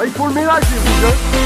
Aí por miragismo, já.